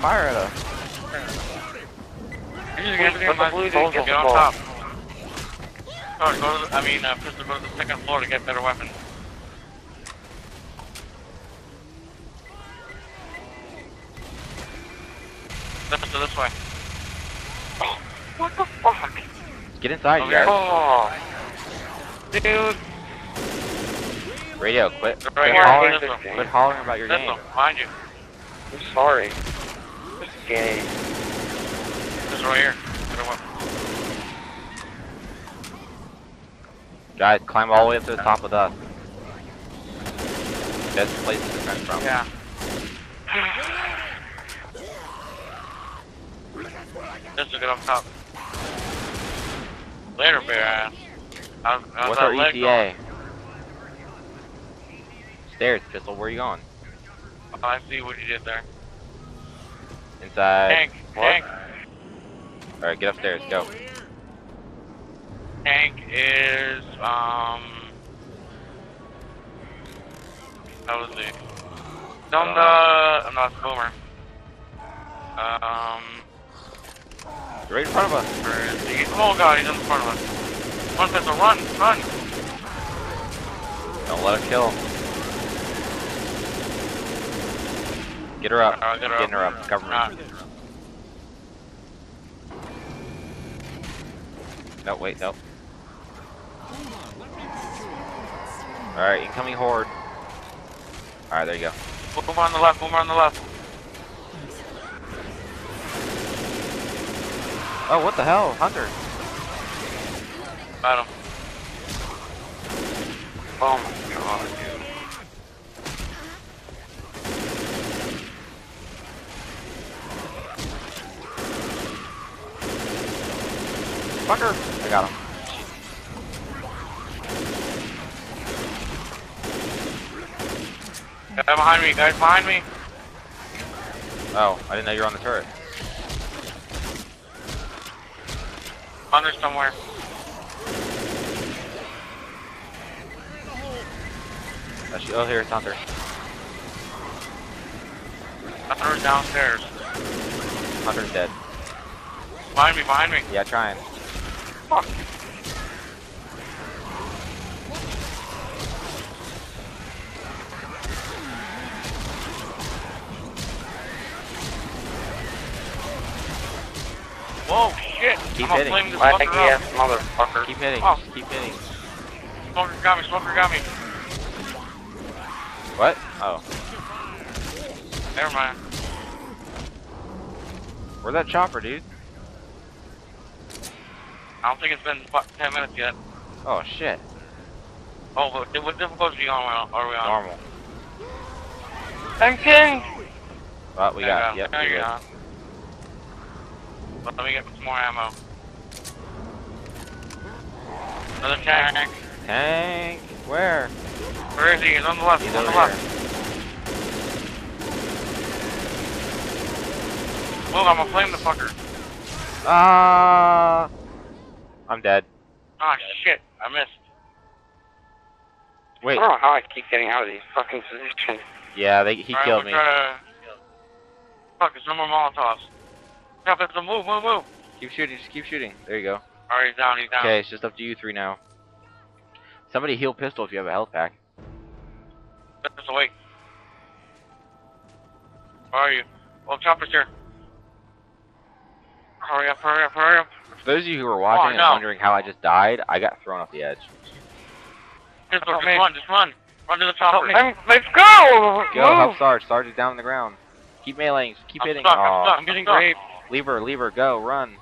fire at us. You just get, Put get, the my, blue get, get on top. Oh, go to the, I mean, uh, Pistol, go to the second floor to get better weapons. This, this way. What the fuck? Get inside, you here. guys. Oh, Dude, Radio, quit. right Quit here. hollering, quit hollering about your Pistol, game. behind you. I'm sorry. This is gay. This right here. Guys, climb all the way up to the top with us. Best place to defend from. Yeah. Just to get up top. Later, bear ass. How's, how's What's that our leg ETA? Stairs, pistol. Where are you going? going? I see what you did there. Inside. Tank, what? tank, All right, get upstairs. Go. tank is um. How was he? On the. I'm not boomer. Um. Right in front of us. Where is he? Oh god, he's in front of us. One pistol, run, run! Don't let her kill. Get her up. Get her Getting her up. up. Ah. No, wait, no. Alright, incoming horde. Alright, there you go. Boomer on the left, boomer on the left. Oh, what the hell? Hunter. Got him. Oh my god, dude. Fucker. I got him. Guy behind me, guys behind me. Oh, I didn't know you were on the turret. Under somewhere. Actually, oh, here, it's Hunter. Under downstairs. Hunter's dead. Behind me, behind me. Yeah, trying. Fuck. Whoa, shit! Keep I'm hitting. gonna flame this Laggy fucker ass motherfucker. Keep hitting. Oh. Keep hitting. Smoker got me, smoker got me. What? Oh. Never mind. Where's that chopper, dude? I don't think it's been 10 minutes yet. Oh, shit. Oh, what, what difficulty are we on? Are we on? Normal. I'm king! Well, we got, Yeah, yep, there you go. Let me get some more ammo. Another tank. Tank. Where? Where is he? He's on the left. He's on the over left. here. Move, I'm gonna flame the fucker. Ah. I'm dead. Ah, shit. I missed. Wait. I don't know how I keep getting out of these fucking positions. Yeah, they, he Alright, killed we'll me. To... Fuck, there's no more Molotovs. Yeah, but the move, move, move. Keep shooting. Just keep shooting. There you go. Alright, he's down, he's down. Okay, it's just up to you three now. Somebody heal pistol if you have a health pack. Just away. Where are you? Well, chopper's here. Hurry up, hurry up, hurry up. For those of you who are watching oh, no. and wondering how I just died, I got thrown off the edge. Just, just run, just run. Run to the chopper. I'm, let's go! Go, Move! help Sarge. Sarge is down on the ground. Keep meleeing. Keep I'm hitting. stuck, I'm stuck, I'm getting stuck. raped. Leave her, leave her. Go, run.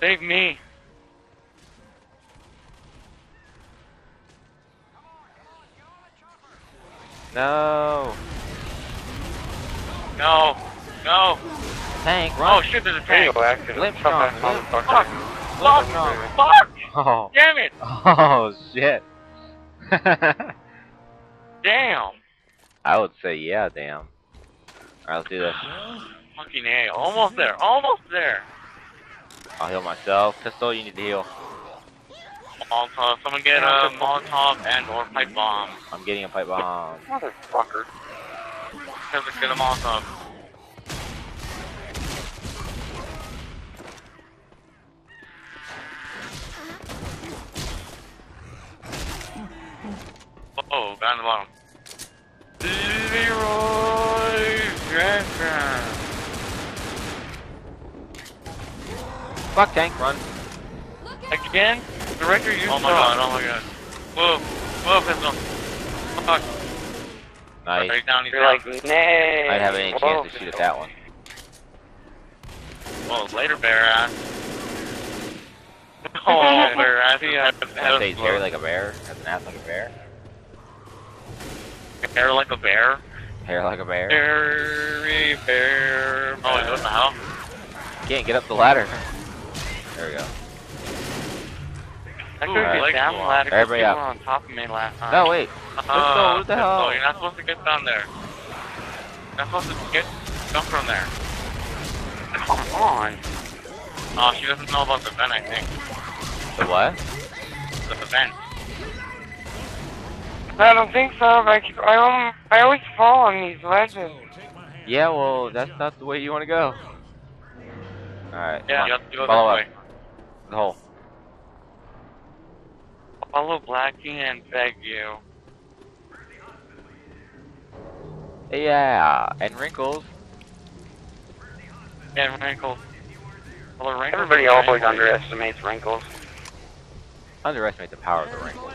Save me. No. No. No. Tank, Oh shit, there's a tank. Radioactive. Limp Fuck John, that limp. motherfucker. Fuck. Fuck. Fuck. Oh. Damn it. Oh, shit. Damn. I would say, yeah, damn. Alright, let's do this. Fucking A. Almost there. Almost there. I'll heal myself. Pistol, you need to heal. Molotov. Someone get a Molotov and or pipe bomb. I'm getting a pipe bomb. Motherfucker. Just get a Molotov. Go, down the bottom. Leeroy Jenkins. Fuck tank, run. Again? Director, you Oh my god, oh my god. Move. Move, pistol. Fuck. Nice. Right down, he's You're down. like, nay. I didn't have any Whoa. chance to shoot at that one. Oh, later, bear ass. Oh, bear ass. He had I say he's hairy like a bear, has an ass like a bear, hair like a bear. hair like a bear. Hairy bear. Oh, what the hell? Can't get up the ladder. There we go. I couldn't alright. get down the ladder 'cause Everybody people up. were on top of me last time. No, wait. Uh, go, what the hell? No, you're not supposed to get down there. You're not supposed to get jump from there. Come on. Oh, she doesn't know about the vent, I think. The what? The vent. I don't think so. but I, keep, I, um, I always fall on these ledges. Yeah, well, that's not the way you want to go. Alright, Yeah, you have to go Follow this up. way. The hole. Follow Blackie and beg you. Yeah, and wrinkles. And wrinkles. Well, the wrinkles Everybody always wrinkles. underestimates wrinkles. Underestimate the power of the wrinkles.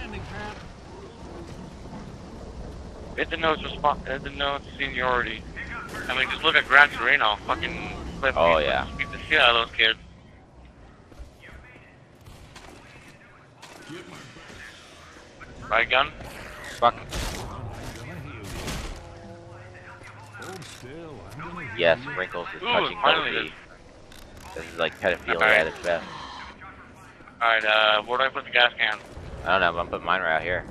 It denotes response. It denotes seniority. I mean, just look at Gran Torino. Fucking. Clip Oh, beat- yeah. Beat the shit out of those kids. Right gun? Fuck. Yes, wrinkles is Ooh, touching finally Kobe. This is like pedophilia Alright. at its best. Alright, uh, where do I put the gas can? I don't know, but I'm putting mine right out here.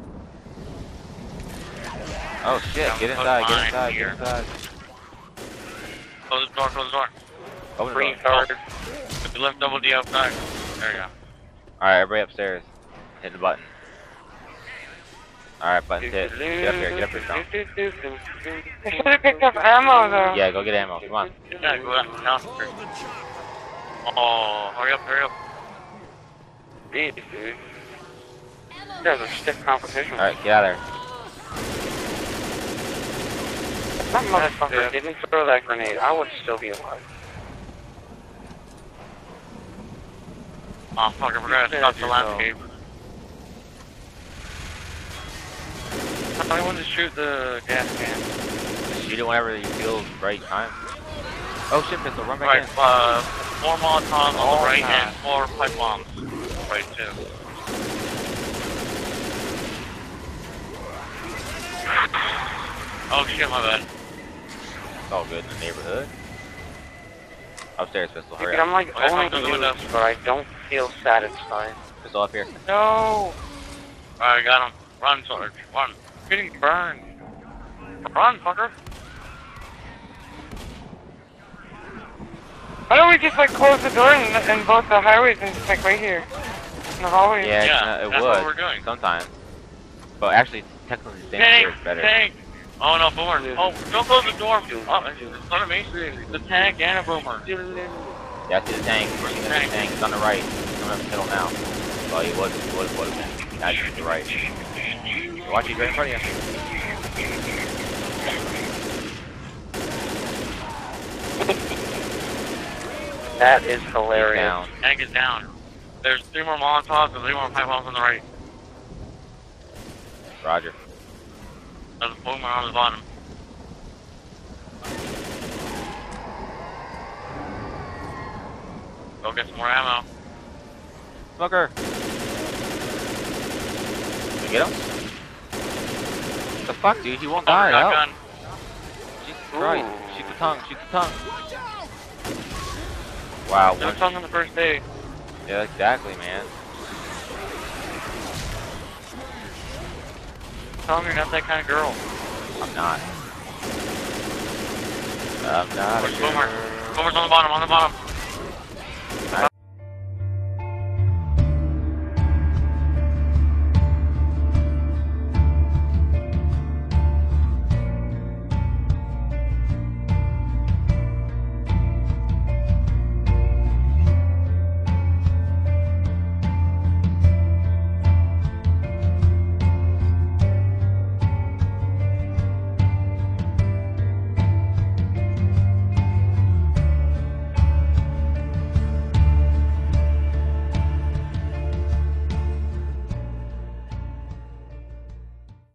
Oh shit, get inside, get inside, here. get inside. Close the door, close the door. Open the door. you left double D outside. There you go. Alright, everybody upstairs. Hit the button. Alright, button hit. Get up here, get up here, Sean. I should have picked up ammo though. Yeah, go get ammo, come on. Yeah, go and down. Oh, hurry up, hurry up. Jeez, dude. Guys are stiff competition. Alright, get out of there. If that motherfucker didn't throw that grenade, I would still be alive. Oh, fuck, I forgot to stop the landscape. I want to shoot the gas can. Just shoot it whenever you feel right time. Oh shit, pistol, run back Right, in. uh, four Molotovs on the right God. and four pipe bombs. Right, too. Oh shit, my bad. It's all good in the neighborhood. Upstairs, pistol, hurry Dude, I'm up. like Okay, I'm owning through the you, but I don't feel satisfied. Pistol up here. No! I got him. Run, Sarge. Run. Getting burned. Run, fucker. Why don't we just like close the door in, in both the highways and just like right here? In the hallway? Yeah, Yeah, it's it that's would. what we're doing. Sometimes. But actually, technically, staying Tank! here is better. Tank! Oh no, boomer. Oh, don't close the door. Oh, it's in front of me. The tank and a boomer. Yeah, I see the tank. Where's the The tank? tank. It's on the right. I'm up the middle now. Well, he was, he was, was. Now he's to the right. Watch, he's right in front of you. That is hilarious. down. Tank is down. There's three more Molotovs and three more pipe bombs on the right. Roger. There's a boomer on the bottom. Go get some more ammo. Smoker! Did you get him? What the fuck, dude? He won't Oh, die. Help. shotgun. Jesus Christ. Ooh. Shoot the tongue. Shoot the tongue. Wow. No One, tongue on the first day. yeah, exactly, man. Tell him you're not that kind of girl. I'm not. I'm not Where's Boomer? Boomer's on the bottom, on the bottom.